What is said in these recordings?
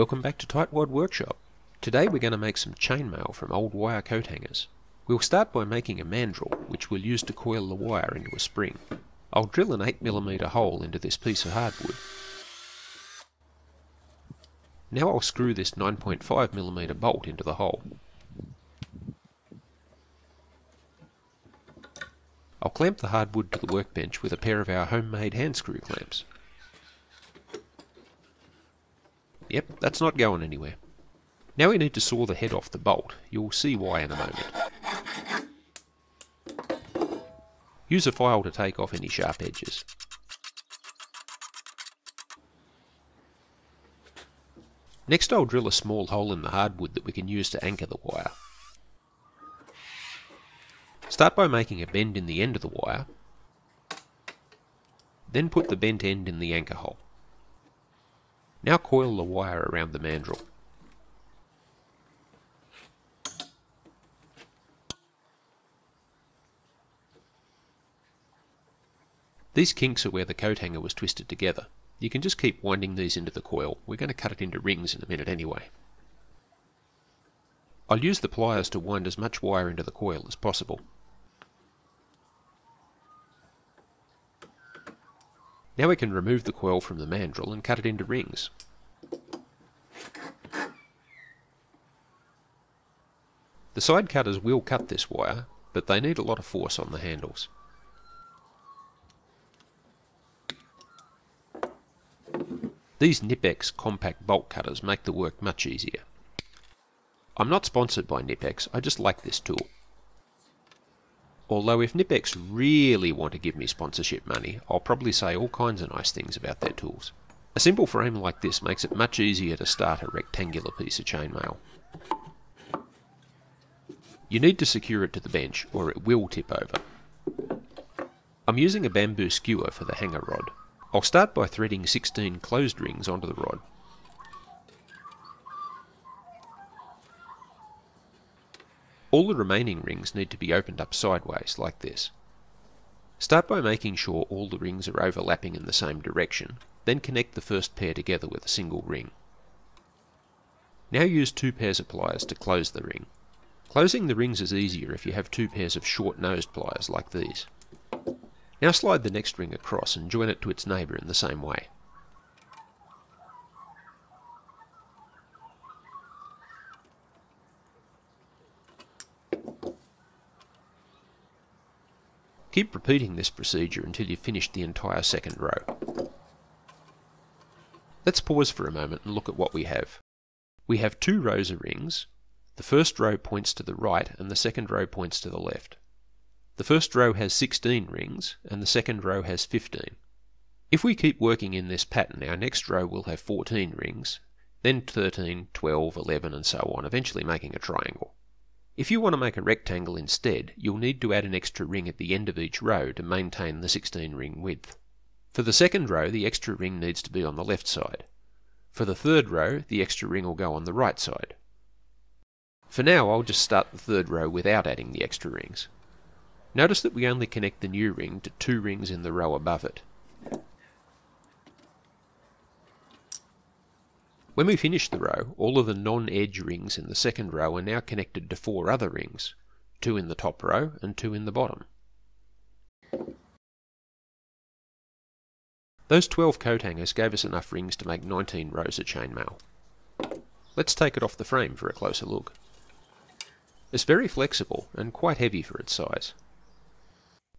Welcome back to Tightwad Workshop. Today we're going to make some chainmail from old wire coat hangers. We'll start by making a mandrel, which we'll use to coil the wire into a spring. I'll drill an 8mm hole into this piece of hardwood. Now I'll screw this 9.5mm bolt into the hole. I'll clamp the hardwood to the workbench with a pair of our homemade hand screw clamps. Yep, that's not going anywhere. Now we need to saw the head off the bolt. You'll see why in a moment. Use a file to take off any sharp edges. Next I'll drill a small hole in the hardwood that we can use to anchor the wire. Start by making a bend in the end of the wire, then put the bent end in the anchor hole. Now coil the wire around the mandrel. These kinks are where the coat hanger was twisted together. You can just keep winding these into the coil. We're going to cut it into rings in a minute anyway. I'll use the pliers to wind as much wire into the coil as possible. Now we can remove the coil from the mandrel and cut it into rings. The side cutters will cut this wire, but they need a lot of force on the handles. These Knipex compact bolt cutters make the work much easier. I'm not sponsored by Knipex, I just like this tool. Although if Knipex really want to give me sponsorship money, I'll probably say all kinds of nice things about their tools. A simple frame like this makes it much easier to start a rectangular piece of chainmail. You need to secure it to the bench or it will tip over. I'm using a bamboo skewer for the hanger rod. I'll start by threading 16 closed rings onto the rod. All the remaining rings need to be opened up sideways, like this. Start by making sure all the rings are overlapping in the same direction, then connect the first pair together with a single ring. Now use two pairs of pliers to close the ring. Closing the rings is easier if you have two pairs of short-nosed pliers like these. Now slide the next ring across and join it to its neighbour in the same way. Keep repeating this procedure until you've finished the entire second row. Let's pause for a moment and look at what we have. We have two rows of rings. The first row points to the right and the second row points to the left. The first row has 16 rings and the second row has 15. If we keep working in this pattern, our next row will have 14 rings, then 13, 12, 11 and so on, eventually making a triangle. If you want to make a rectangle instead, you'll need to add an extra ring at the end of each row to maintain the 16 ring width. For the second row, the extra ring needs to be on the left side. For the third row, the extra ring will go on the right side. For now, I'll just start the third row without adding the extra rings. Notice that we only connect the new ring to two rings in the row above it. When we finish the row, all of the non-edge rings in the second row are now connected to four other rings, two in the top row and two in the bottom. Those 12 coat hangers gave us enough rings to make 19 rows of chainmail. Let's take it off the frame for a closer look. It's very flexible and quite heavy for its size.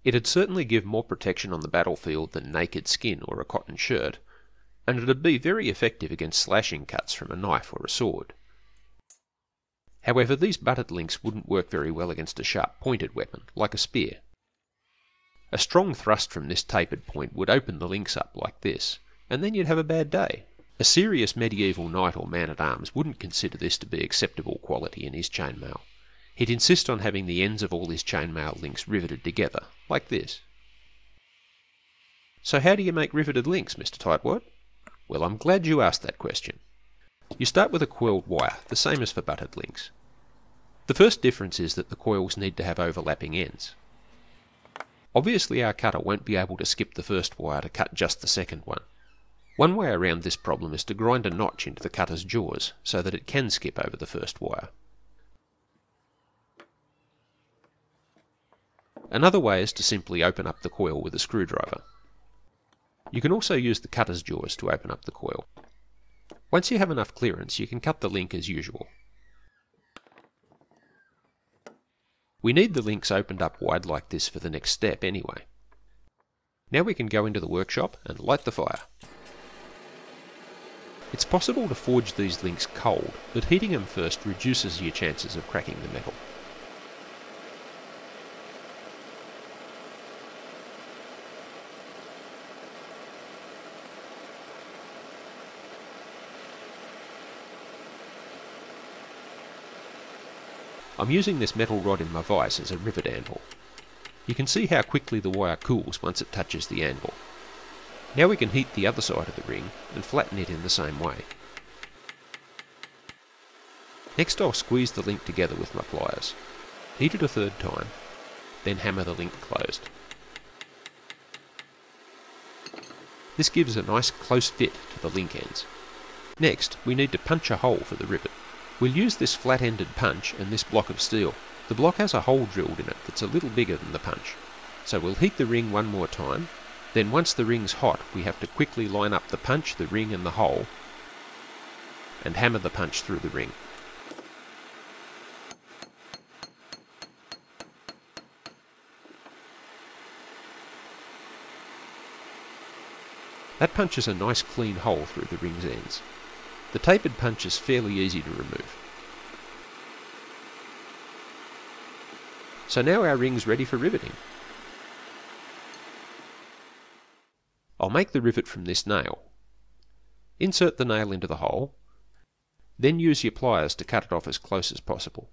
It'd certainly give more protection on the battlefield than naked skin or a cotton shirt, and it'd be very effective against slashing cuts from a knife or a sword. However, these butted links wouldn't work very well against a sharp pointed weapon, like a spear. A strong thrust from this tapered point would open the links up like this, and then you'd have a bad day. A serious medieval knight or man-at-arms wouldn't consider this to be acceptable quality in his chainmail. He'd insist on having the ends of all his chainmail links riveted together, like this. So how do you make riveted links, Mr. Tightwad? Well, I'm glad you asked that question. You start with a coiled wire, the same as for butted links. The first difference is that the coils need to have overlapping ends. Obviously our cutter won't be able to skip the first wire to cut just the second one. One way around this problem is to grind a notch into the cutter's jaws so that it can skip over the first wire. Another way is to simply open up the coil with a screwdriver. You can also use the cutter's jaws to open up the coil. Once you have enough clearance, you can cut the link as usual. We need the links opened up wide like this for the next step anyway. Now we can go into the workshop and light the fire. It's possible to forge these links cold, but heating them first reduces your chances of cracking the metal. I'm using this metal rod in my vise as a rivet anvil. You can see how quickly the wire cools once it touches the anvil. Now we can heat the other side of the ring and flatten it in the same way. Next I'll squeeze the link together with my pliers. Heat it a third time, then hammer the link closed. This gives a nice close fit to the link ends. Next, we need to punch a hole for the rivet. We'll use this flat-ended punch and this block of steel. The block has a hole drilled in it that's a little bigger than the punch. So we'll heat the ring one more time, then once the ring's hot we have to quickly line up the punch, the ring and the hole, and hammer the punch through the ring. That punches a nice clean hole through the ring's ends. The tapered punch is fairly easy to remove. So now our ring's ready for riveting. I'll make the rivet from this nail. Insert the nail into the hole, then use your pliers to cut it off as close as possible.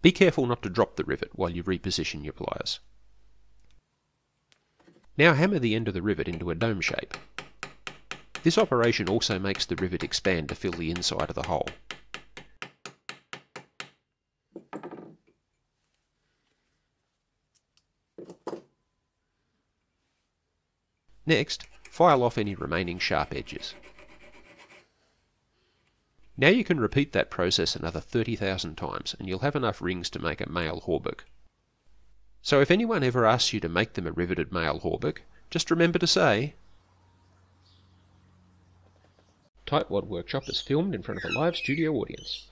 Be careful not to drop the rivet while you reposition your pliers. Now hammer the end of the rivet into a dome shape. This operation also makes the rivet expand to fill the inside of the hole. Next, file off any remaining sharp edges. Now you can repeat that process another 30,000 times and you'll have enough rings to make a mail hauberk. So if anyone ever asks you to make them a riveted mail hauberk, just remember to say, Tightwad Workshop is filmed in front of a live studio audience.